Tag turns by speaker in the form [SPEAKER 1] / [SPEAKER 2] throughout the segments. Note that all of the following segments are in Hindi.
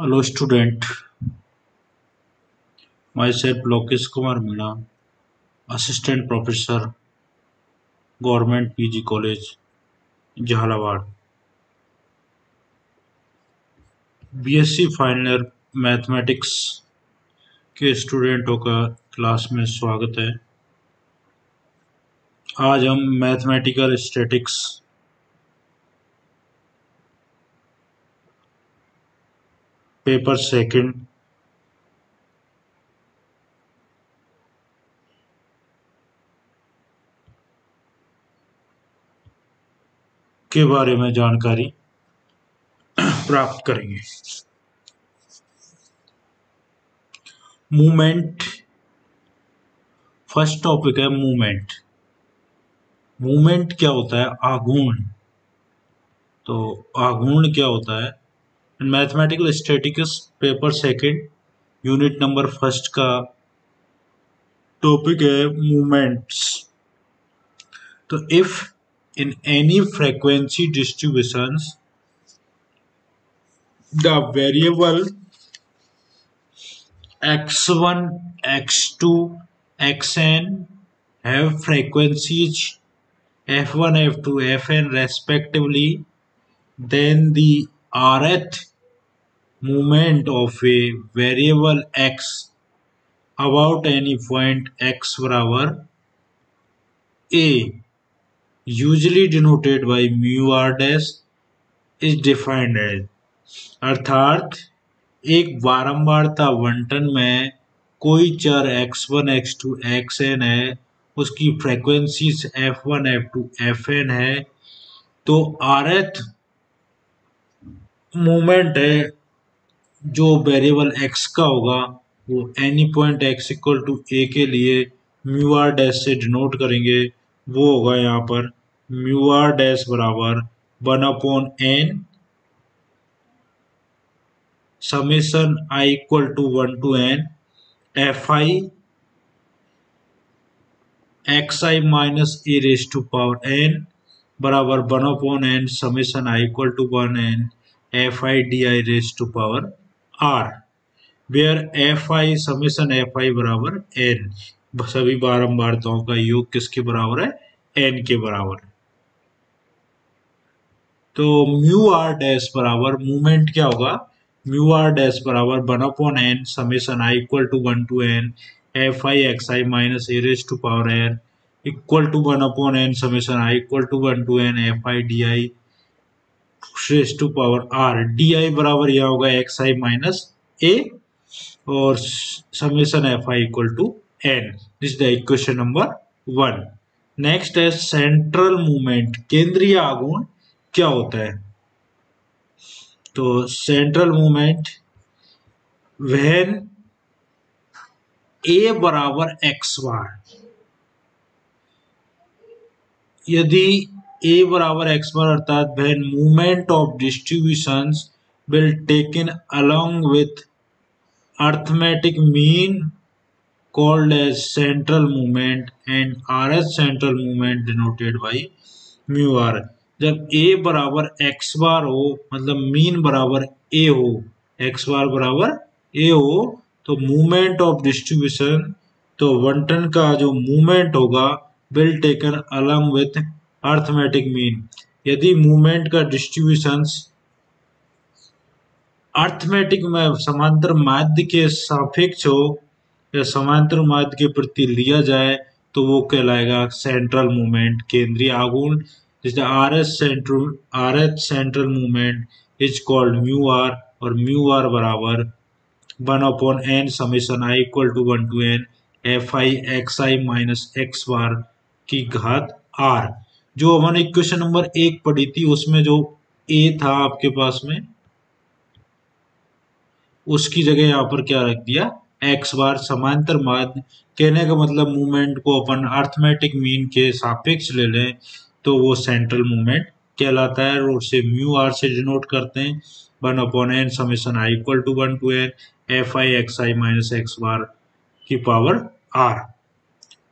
[SPEAKER 1] Hello student myself Lokesh Kumar Meena assistant professor government PG college Jahalabad BSc final mathematics के स्टूडेंटों का क्लास में स्वागत है। आज हम मैथमेटिकल स्टैटिक्स पेपर सेकंड। के बारे में जानकारी प्राप्त करेंगे। मूवमेंट फ़र्स्ट टॉपिक है मूवमेंट मूवमेंट क्या होता है? आघूर्ण। तो आघूर्ण क्या होता है? Mathematical statics paper second unit number first का टॉपिक है मूवमेंट्स तो if in any frequency distributions the variable x1 x2 xn have frequencies f1 f2 fn respectively, then the rth movement of a variable x about any point x बराबर a usually denoted by mu r dash is defined as अर्थात एक बारंबारता वंटन में कोई चर x1 x2 xn है उसकी फ्रीक्वेंसी f1 f2 fn है तो rth मोमेंट है, जो वेरिएबल एक्स का होगा, वो any point x equal to a के लिए म्यू आर डैश से डिनोट करेंगे, वो होगा यहाँ पर म्यू आर डैश बराबर one upon n summation i equal to one to n f i x i minus a raise to power n बराबर one upon n summation i equal to one n f i d i raise to power r where f i summation f i बराबर एन सभी बारंबारताओं का योग किसके बराबर है? एन के बराबर। है तो म्यू आर डैश बराबर मूवमेंट क्या होगा? म्यू आर डैश बराबर one upon n summation i equal to one to n f i x i minus a raise to power n equal to one upon n summation i equal to one to n f i d i raise to power r, d i बराबर यह होगा एक्स आई माइनस ए और summation f i equal to n. This the equation number one next है सेंट्रल मूवमेंट केंद्रीय आगुण क्या होता है? तो सेंट्रल मूवमेंट वहन ए बराबर एक्स बार यदि ए बराबर एक्स बार अर्थात वहन moment of distribution will taken along with arithmetic mean called as central movement and RS central movement denoted by mu r. जब a बराबर x बार हो मतलब मीन बराबर a हो, x बार बराबर a हो तो मूवमेंट ऑफ़ डिस्ट्रीब्यूशन तो वंटन का जो मूवमेंट होगा will taken along with arithmetic mean यदि मूवमेंट का डिस्ट्रीब्यूशन अर्थमेटिक में समांतर माध्य के सापेक्ष हो, या समांतर माध्य के प्रति लिया जाए तो वो कहलाएगा सेंट्रल मूवमेंट केंद्रीय आघूर्ण, जैसे r s central r h central moment is called mu r और म्यू आर बराबर one upon n summation i equal to one to n f i x i minus x bar की घात आर जो हमने इक्वेशन नंबर एक पढ़ी थी, उसमें जो ए था आपके पास में, उसकी जगह यहाँ पर क्या रख दिया? एक्स बार समांतर माध्य कहने का मतलब मूवमेंट को अपन अर्थमेटिक मीन के सापेक्ष ले लें तो वो सेंट्रल मूवमेंट कहलाता है और उसे म्यू आर से डिनोट करते हैं। One upon n summation i equal to one to n f i x i minus x bar की पावर आर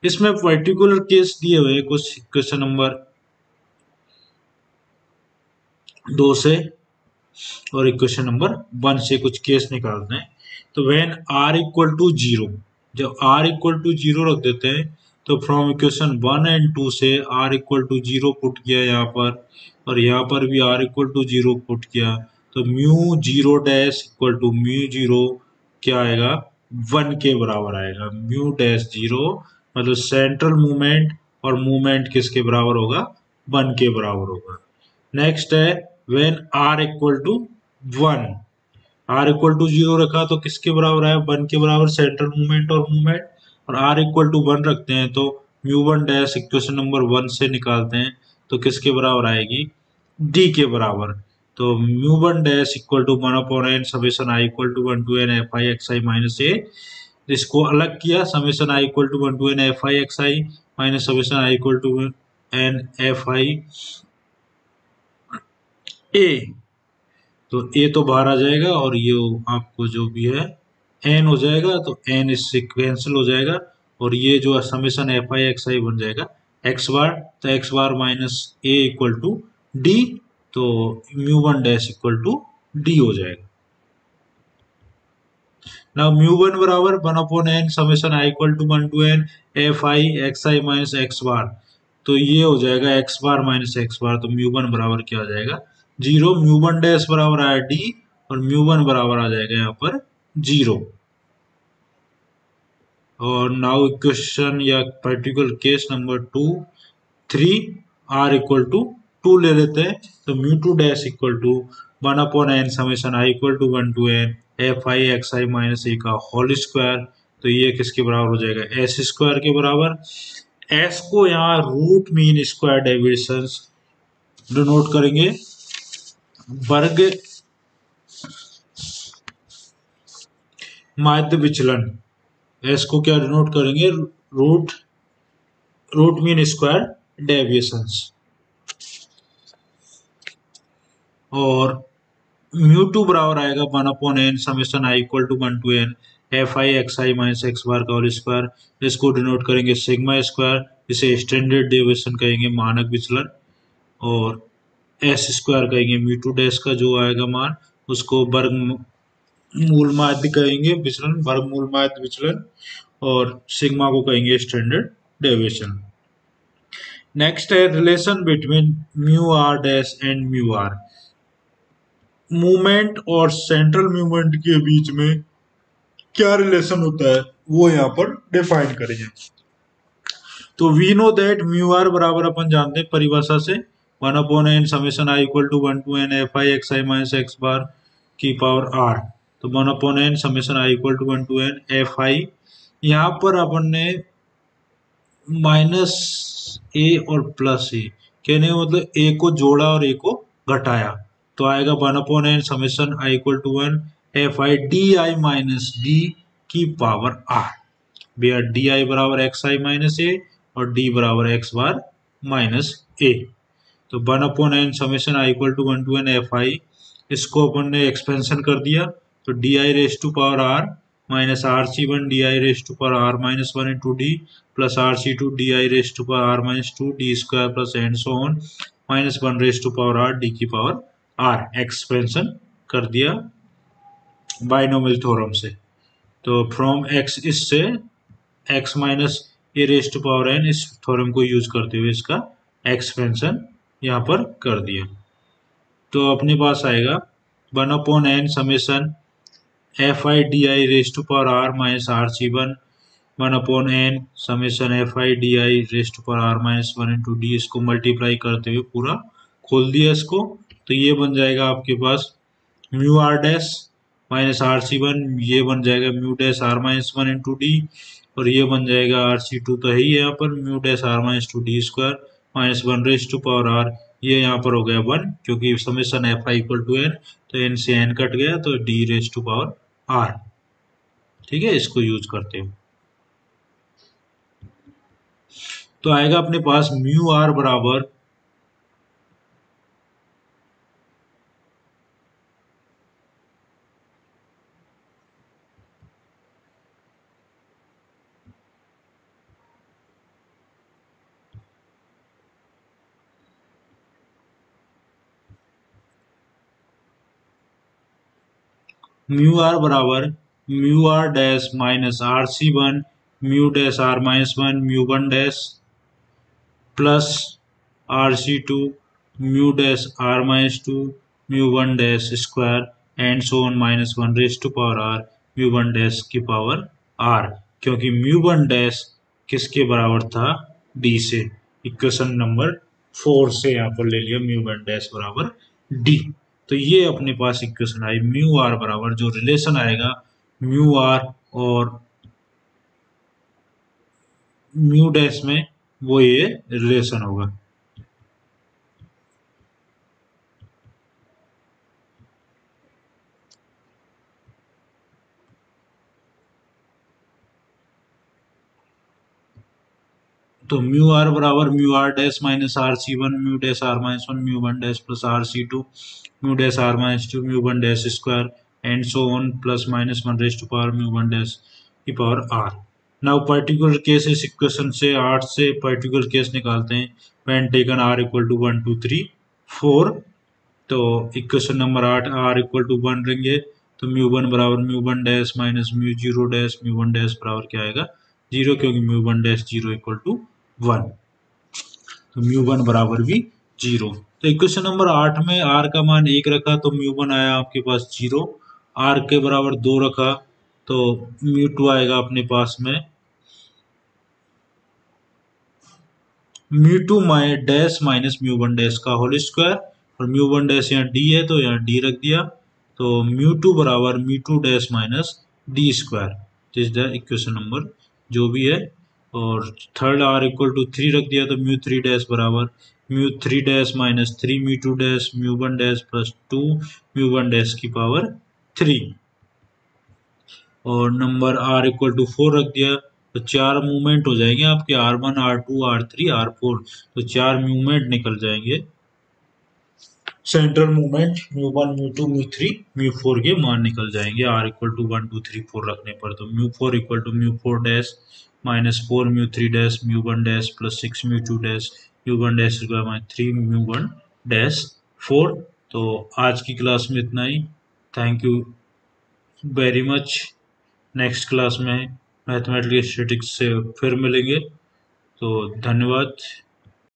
[SPEAKER 1] इसमें पर्टिकुलर केस दिए हुए कुछ क्वेश्चन नंबर दो से और इक्वेशन नंबर वन से कुछ केस निकालते हैं। तो when r equal to zero जब आर इक्वल टू ज़ीरो रख देते हैं तो from equation one and two से r equal to zero put किया यहाँ पर, और यहाँ पर भी r equal to zero put किया। तो mu zero dash equal to mu zero क्या आएगा? वन के बराबर आएगा। म्यू डैश ज़ीरो मतलब सेंट्रल मूवमेंट और मूवमेंट किसके बराबर होगा? वन के बराबर होगा। नेक्स्ट है when r equal to one r equal to zero रखा तो किसके बराबर आया? वन के बराबर सेंट्रल मूवमेंट और मूवमेंट और आर इक्वल टू वन रखते हैं तो mu one dash equation number one से निकालते हैं तो किसके बराबर आएगी? डी के बराबर. तो mu one dash equal to one upon n summation i equal to one to n f i x i minus a इसको अलग किया summation i equal to one to n f i x i minus summation i equal to n f i a तो ए तो बाहर आ जाएगा और ये आपको जो भी है एन हो जाएगा तो एन इससे कैंसिल हो जाएगा और ये जो summation f i x i बन जाएगा एक्स बार तो x bar minus a equal to d तो mu one dash equal to d हो जाएगा। Now म्यू वन बराबर one upon n summation i equal to one to n f i x i minus x bar तो ये हो जाएगा x bar minus x bar तो म्यू वन बराबर क्या हो जाएगा? ज़ीरो, म्यू वन डैश बराबर आया डी और म्यू वन बराबर आ जाएगा यहाँ पर ज़ीरो। और नाउ इक्वेशन या particular case number two three r equal to two ले लेते हैं। तो mu two dash equal to one upon n summation i equal to one to n f i x i minus a का होल स्क्वायर तो ये किसके बराबर हो जाएगा? एस स्क्वायर के बराबर। एस को यहाँ root mean square deviation denote करेंगे। वर्ग माध्य विचलन। एस को क्या डिनोट करेंगे? Root root mean square deviations और म्यू टू बराबर आएगा one upon n summation i equal to one to n f i x i minus x bar का होल स्क्वायर इसको डिनोट करेंगे सिग्मा स्क्वायर इसे स्टैंडर्ड डेविएशन कहेंगे, मानक विचलन। और एस स्क्वायर कहेंगे म्यू टू डैश का जो आएगा मान, उसको वर्ग मूल माध्य कहेंगे, विचलन, वर्ग मूल माध्य विचलन, और सिग्मा को कहेंगे स्टैंडर्ड डेविएशन नेक्स्ट है relation between mu r dash and mu r moment और सेंट्रल मूवमेंट के बीच में क्या रिलेशन होता है, वो यहाँ पर डिफाइन करेंगे। तो we know that mu r बराबर अपन जानते हैं परिभाषा से one upon n summation i equal to one to n f i x i minus x bar की पावर आर। तो one upon n summation i equal to one to n f i. यहाँ पर अपन ने माइनस ए और प्लस ए, कहने मतलब ए को जोड़ा और ए को घटाया। तो आएगा one upon n summation i equal to one f i d i minus d की पावर आर। भैया डी आई बराबर एक्स आई माइनस ए और डी बराबर एक्स बार माइनस ए। तो one upon n summation i equal to one to n f i इसको अपन ने एक्सपेंशन कर दिया तो d i raise to power r minus r c one d i raise to power r minus one into d plus r c two d i raise to power r minus two d square plus and so on minus one raise to power r d की पावर आर एक्सपेंशन कर दिया बाइनोमियल थ्योरम से। तो फ्रॉम एक्स इससे x minus a raise to power n इस थ्योरम को यूज़ करते हुए इसका एक्सपेंशन यहाँ पर कर दिया। तो अपने पास आएगा। One upon n summation f i d i raise to power r minus r c one. One upon n summation f i d i raise to power r minus one into d इसको मल्टीप्लाई करते हुए पूरा खोल दिया इसको। तो ये बन जाएगा आपके पास mu r dash minus r c one. ये बन जाएगा mu dash r minus one into d और ये बन जाएगा आर सी टू। तो है ही यहाँ पर mu dash R minus two D square. Minus one raise to power R, ये यहाँ पर हो गया वन, क्योंकि summation F I equal to N तो एन से एन कट गया तो D raise to power R. ठीक है, इसको यूज़ करते हो। तो आएगा अपने पास म्यू आर बराबर म्यू आर बराबर mu R dash minus R C one mu dash R minus one mu one dash plus R C two mu dash R minus two mu one dash square and so one minus one raise to power R mu one dash की पावर आर क्योंकि म्यू वन डैश किसके बराबर था? डी से। इक्वेशन नंबर फोर से यहाँ पर ले लिया म्यू वन डैश बराबर डी तो ये अपने पास इक्वेशन आई म्यू आर बराबर, जो रिलेशन आएगा म्यू आर और म्यू डैश में वो ये रिलेशन होगा। तो म्यू आर बराबर mu R dash minus R C one mu dash R minus one mu one dash plus R C two mu dash R minus two mu one dash square and so one plus minus one raise to power mu one dash की power R now particular case इस इक्वेशन से आठ से पर्टिकुलर केस निकालते हैं। When taken R equal to one two three four तो इक्वेशन नंबर आठ आर इक्वल टू वन रहेंगे तो म्यू वन बराबर mu one dash minus mu zero dash mu one dash बराबर क्या आएगा? ज़ीरो क्योंकि mu one dash zero equal to one. तो म्यू वन बराबर भी ज़ीरो। तो इक्वेशन नंबर आठ में आर का मान एक रखा तो म्यू वन आया आपके पास ज़ीरो। आर के बराबर दो रखा तो म्यू टू आएगा अपने पास में। म्यू टू माइ dash minus mu one dash का होल स्क्वायर और म्यू वन डैश यहाँ डी है तो यहाँ डी रख दिया। तो म्यू टू बराबर mu two dash minus D square is the equation number जो भी है। और third R equal to three रख दिया तो म्यू थ्री डैश बराबर। Mu three dash minus three mu two dash mu one dash plus two mu one dash की पावर थ्री और number R equal to four रख दिया तो चार मूवमेंट हो जाएँगे आपके R one R two R three R four तो चार मूवमेंट निकल जाएँगे। Central movement mu one mu two mu three mu four के मान निकल जाएँगे। R equal to one two three four रखने पर तो mu four equal to mu four dash minus four mu three dash mu one dash plus six mu two dash mu one dash minus three mu one dash four तो आज की क्लास में इतना ही। Thank you very much next class में मैथमेटिकल स्टेटिक्स से फिर मिलेंगे। तो धन्यवाद।